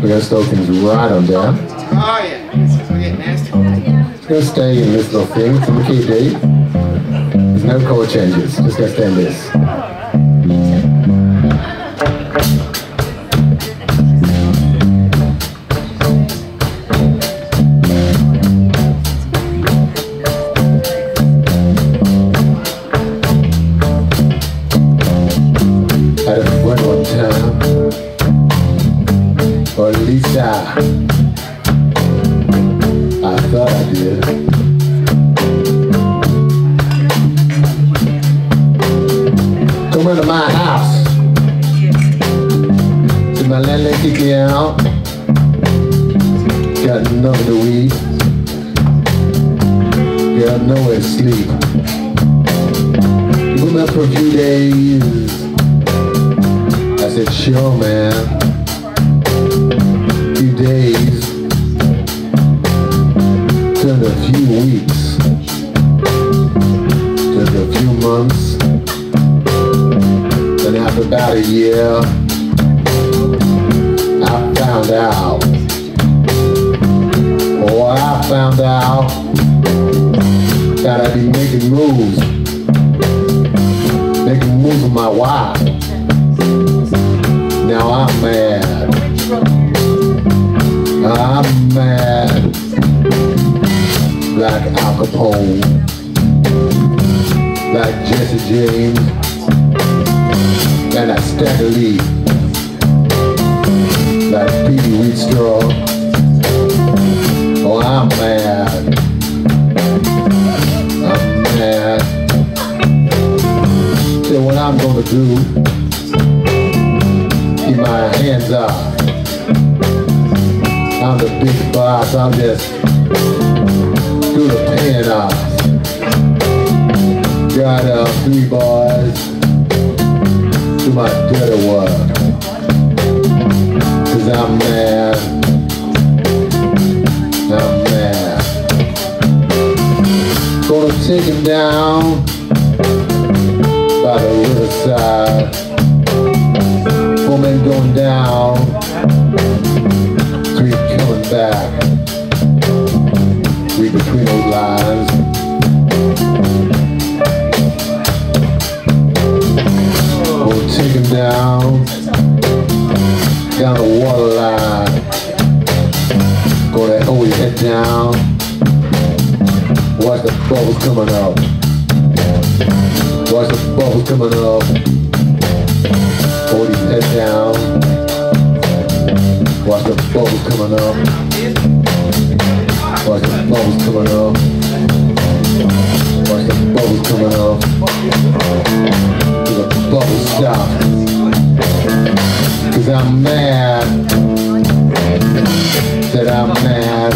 We're gonna things right on down. Oh yeah. It's nasty. Just gonna stay in this little thing. It's in the key D. There's no chord changes. Just gonna stay in this. Into my house. See my landlady kick me out. Got nothing to eat. Got nowhere to sleep. You been up for a few days. I said, sure, man. A few days turned a few weeks, turned a few months, after about a year, I found out. What I found out that I be making moves, making moves with my wife. Now I'm mad. I'm mad. Like Al Capone. Like Jesse James. And Stagger Lee. Like Petey Wheatstraw. Oh, I'm mad. I'm mad. So what I'm gonna do keep my hands up. I'm the big boss, I'm just do the paying off. Got uh, three boys, my dirty work. Cause I'm mad, I'm mad. Gonna take him down by the down, down the water line. Gonna hold your head down. Watch the bubbles coming up. Watch the bubbles coming up. Hold his head down. Watch the bubbles coming up. Watch the bubbles coming up. Watch the bubbles coming up. The bubbles stop. Cause I'm mad. Said I'm mad.